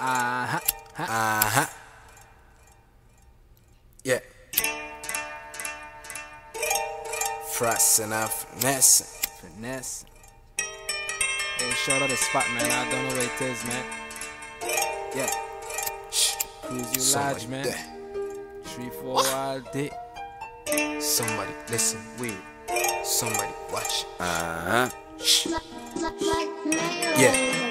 Uh-huh. Uh huh. Yeah. Frosting and finessing. Finesse. Hey, shout out the spot, man. I don't know where it is, man. Yeah. Shh. Cruise you Somebody large, man. there. Three, four all day. Somebody listen. Wait. Somebody watch. Uh-huh. Shh. Yeah.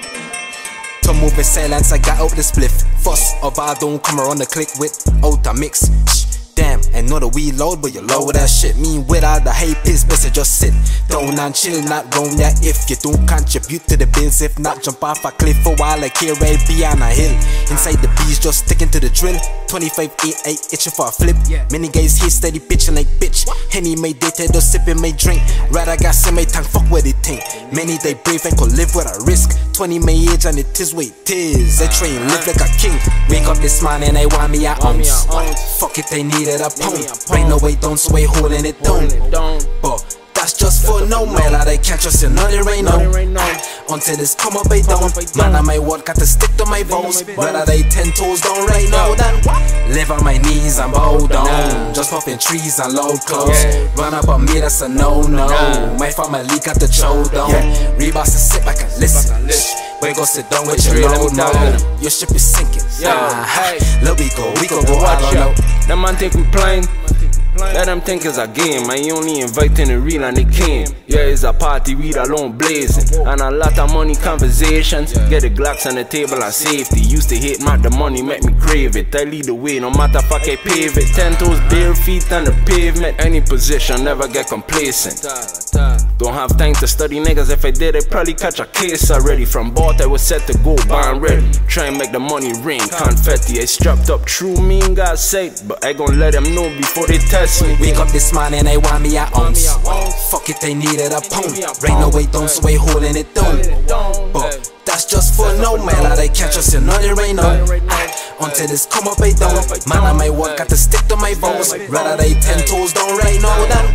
In silence, I got out the spliff. Fuss of I don't come around the click with outer mix. Shh. Damn, and know the we load, but you low with that shit. Mean without the hype is better just sit down and chill, not roam ya if you don't contribute to the bills. If not, jump off a cliff for a while like here right beyond a hill. Inside the bees, just sticking to the drill. 25 8 8 itching for a flip. Yeah. Many guys here steady bitching like bitch. Henny made date, just sipping my drink. Rather got some my tongue, fuck what they think. Many they brave and could live with a risk. 20 my age and it is what it is. They train live like a king. Wake up this morning, they want me at Want me a ounce. Fuck it, they needed a pound. me a pound. Bring no down, so they holding it down. But uh, that's just for no man, like they can't trust you, no, they ain't No, no. there ain't no. Until it's come up, I down. I Man. I my word got to stick to my vows. Whether vows. they ten toes down right now, then live on my knees and bow down. Just puffing trees and low clothes. Run up on me, that's a no no. My family got the chow down. Reeboks to sit back and listen. We go sit down with your Straight load up down. mode. Your ship is sinking. Yeah, Ah, hey. Let we go, we go go Watch out out. Them man think we playing. Let them think it's a game, I only inviting the real and they came. Yeah, it's a party, we alone blazing. And a lot of money conversations. Get the Glocks on the table and safety. Used to hate my the money, make me crave it. I lead the way, no matter if I pave it. Ten toes, bare feet on the pavement. Any position, never get complacent. Don't have time to study niggas. If I did, I probably catch a case already. From bought, I was set to go, bond ready. Try and make the money ring. Confetti, I strapped up true mean got sight. But I gon' let them know before they test me. Wake up this morning, they want me at Want ounce. a ounce. Fuck it, they needed a pound. me a Rain no pound. way down, so they holding it down. But that's just for no man, like they can't trust you, no, they ain't no. Right now. Until this come up, I down. Man, I my work, got to stick to my vows. Rather they ten toes down right now than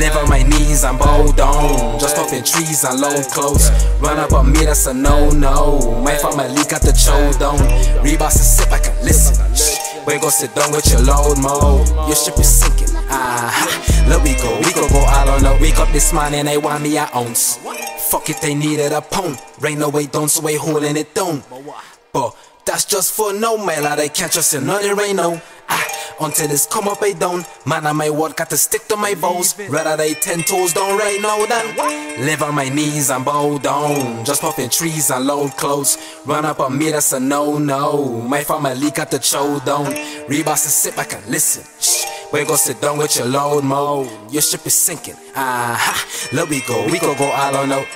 live on my knees and bow down. Just puffing trees and low close. Run up on me, that's a no no. My family got the chow down. Reeboks to sit back and listen. We go sit down with your load mode. Your ship is sinking. Ah, look, we go, we go go out on the wake up this morning, they want me at ounce. Fuck it, they needed a pound. Rain no way down, so they holding it down. But that's just for no man, like they can't trust you, no, there ain't no. Ah, until this come up, I down. Man, I my word, got to stick to my vows. Rather they ten toes down right now than live on my knees and bow down. Just puffing trees and load clothes. Run up on me, that's a no no. My family got the chow down. Reeboks to sit back and listen. Shh. We go sit down with your load mode. Your ship is sinking. Ah, ha. Let we go, we go go all on out.